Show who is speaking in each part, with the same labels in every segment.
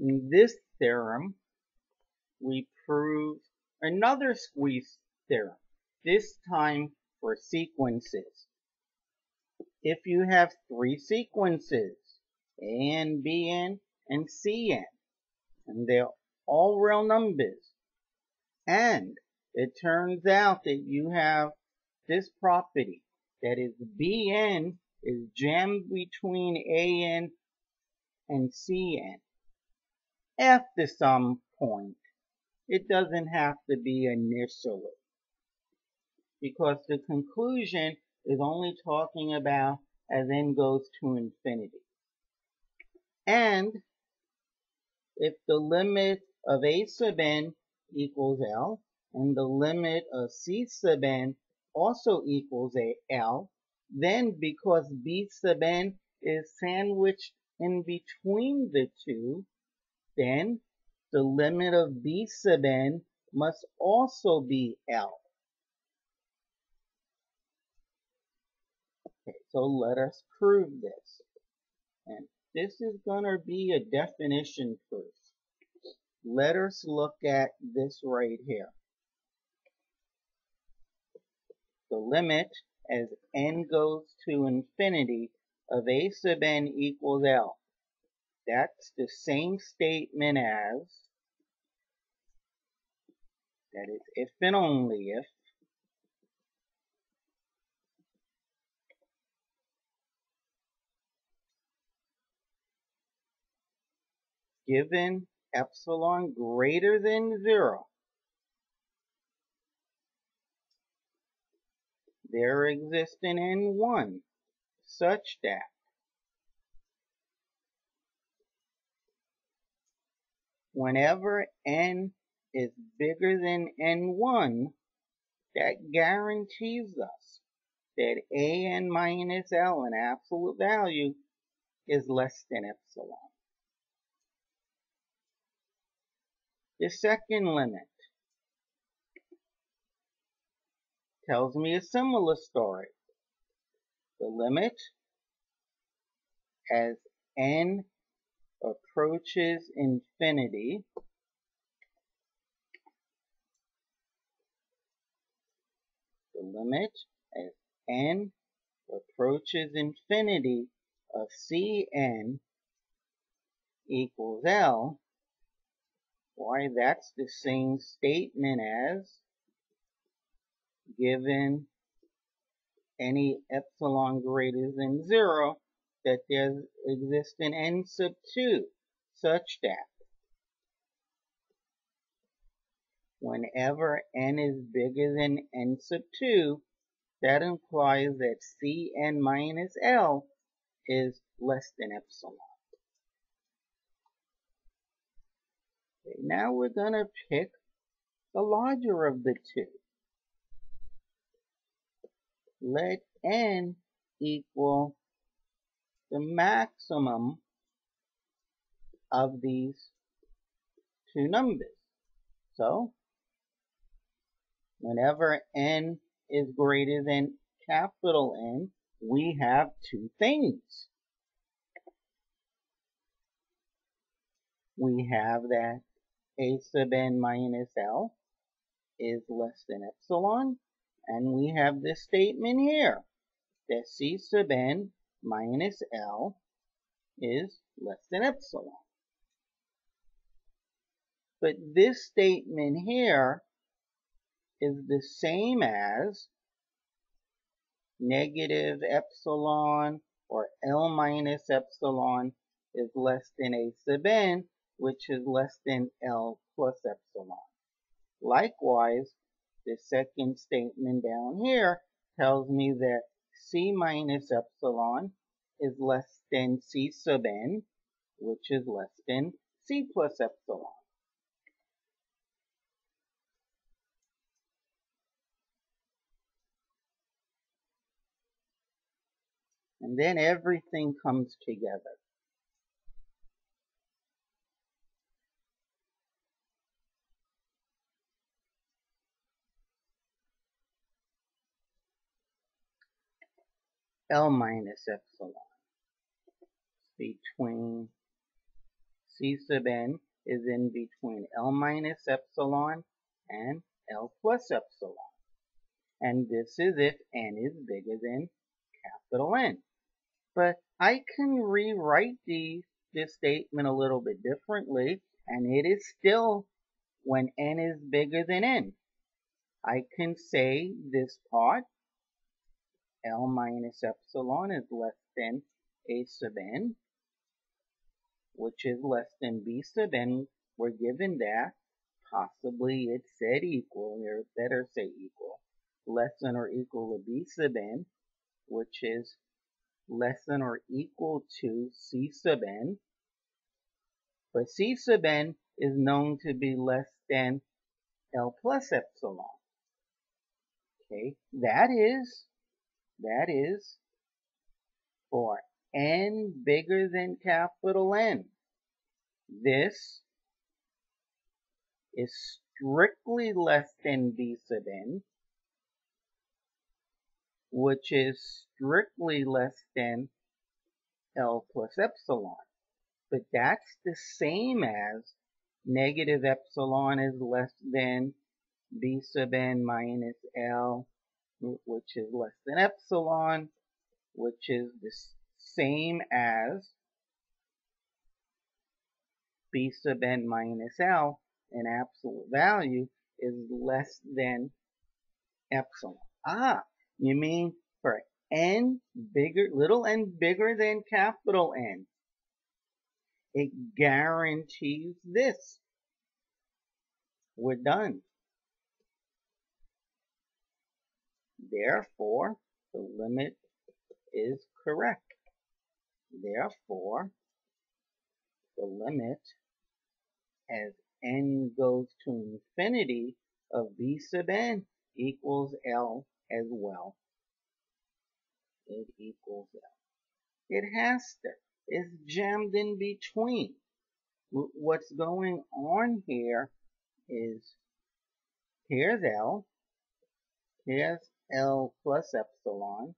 Speaker 1: In this theorem, we prove another squeeze theorem, this time for sequences. If you have three sequences, AN, BN, and CN, and they're all real numbers, and it turns out that you have this property, that is BN is jammed between AN and CN. After some point, it doesn't have to be initially. Because the conclusion is only talking about as n goes to infinity. And if the limit of a sub n equals L and the limit of c sub n also equals a L, then because b sub n is sandwiched in between the two, then the limit of b sub n must also be L. Okay, so let us prove this. And this is going to be a definition proof. Let us look at this right here. The limit as n goes to infinity of a sub n equals L. That's the same statement as, that is if and only if, given epsilon greater than zero, there exists an n1 such that whenever n is bigger than n1, that guarantees us that an minus L in absolute value is less than epsilon. The second limit tells me a similar story. The limit as n approaches infinity, the limit as n approaches infinity of Cn equals L, why that's the same statement as given any epsilon greater than zero, that there exists an n sub 2 such that whenever n is bigger than n sub 2, that implies that Cn minus L is less than epsilon. Okay, now we're going to pick the larger of the two. Let n equal the maximum of these two numbers. So, whenever n is greater than capital N, we have two things. We have that a sub n minus L is less than epsilon, and we have this statement here that c sub n minus L is less than epsilon. But this statement here is the same as negative epsilon or L minus epsilon is less than A sub n, which is less than L plus epsilon. Likewise, the second statement down here tells me that C minus epsilon is less than C sub n, which is less than C plus epsilon. And then everything comes together. L minus epsilon between C sub n is in between L minus epsilon and L plus epsilon. And this is if n is bigger than capital N. But I can rewrite the, this statement a little bit differently, and it is still when n is bigger than n. I can say this part, L minus epsilon is less than A sub n, which is less than B sub n. We're given that. Possibly it said equal, or better say equal, less than or equal to B sub n, which is less than or equal to C sub n. But C sub n is known to be less than L plus epsilon. Okay, that is, that is for n bigger than capital N. This is strictly less than B sub n, which is strictly less than L plus epsilon. But that's the same as negative epsilon is less than b sub n minus L, which is less than epsilon, which is the same as b sub n minus L in absolute value is less than epsilon. Ah, you mean for n bigger, little n bigger than capital N, it guarantees this. We're done. Therefore, the limit is correct. Therefore, the limit as n goes to infinity of b sub n equals L as well. It equals L. It has to. It's jammed in between. What's going on here is here's L, here's L plus epsilon,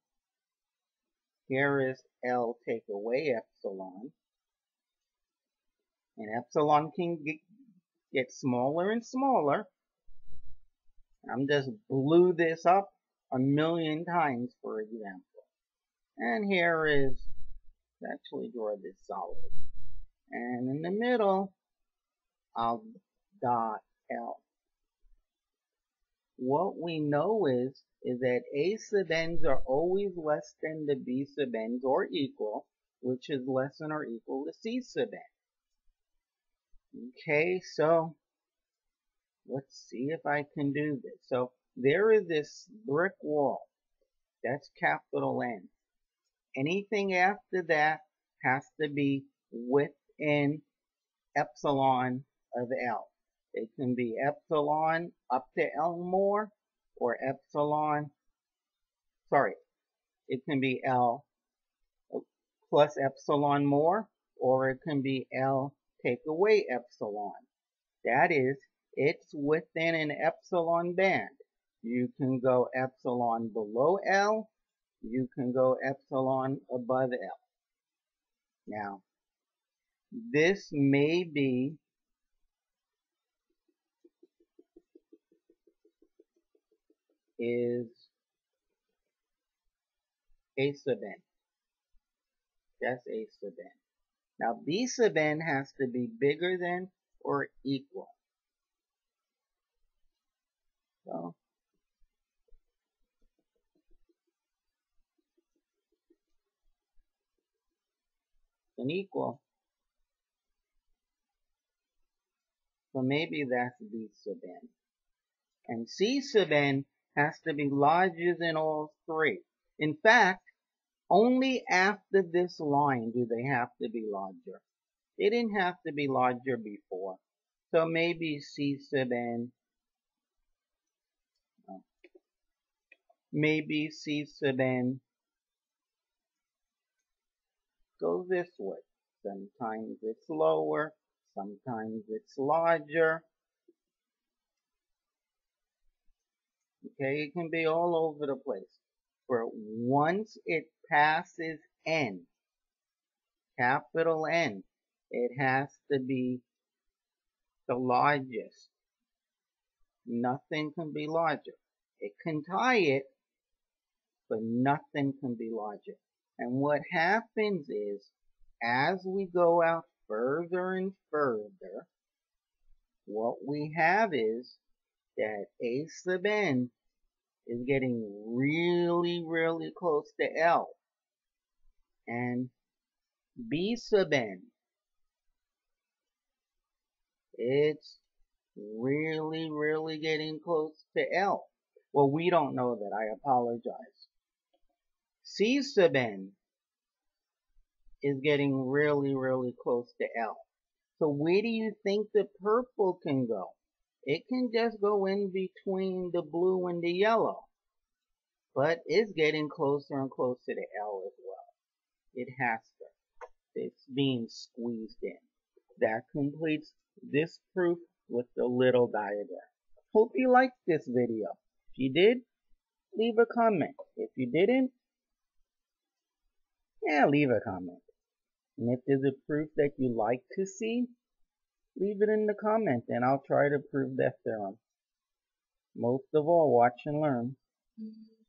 Speaker 1: here is L take away epsilon, and epsilon can get, get smaller and smaller. I'm just blew this up a million times, for example. And here is, actually draw this solid. And in the middle, I'll dot L. What we know is, is that A sub n's are always less than the B sub n's or equal, which is less than or equal to C sub n. Okay, so let's see if I can do this. So there is this brick wall. That's capital N. Anything after that has to be within epsilon of L. It can be epsilon up to L more or epsilon, sorry, it can be L oh, plus epsilon more or it can be L take away epsilon. That is, it's within an epsilon band. You can go epsilon below L, you can go epsilon above L. Now, this may be is A sub n. That's A sub n. Now B sub n has to be bigger than or equal. So an equal. So maybe that's B sub n. And C sub n has to be larger than all three. In fact, only after this line do they have to be larger. They didn't have to be larger before. So maybe C sub n, uh, maybe C sub n goes this way. Sometimes it's lower, sometimes it's larger. Okay, it can be all over the place. But once it passes N, capital N, It has to be the largest. Nothing can be larger. It can tie it, but nothing can be larger. And what happens is, as we go out further and further, what we have is that A sub n is getting really, really close to L. And B sub n, it's really, really getting close to L. Well, we don't know that. I apologize. C sub n is getting really, really close to L. So where do you think the purple can go? It can just go in between the blue and the yellow. But it's getting closer and closer to L as well. It has to. It's being squeezed in. That completes this proof with the little diagram. Hope you liked this video. If you did, leave a comment. If you didn't, yeah, leave a comment. And if there's a proof that you like to see, leave it in the comment and I'll try to prove that theorem. Most of all, watch and learn.
Speaker 2: Mm-hmm.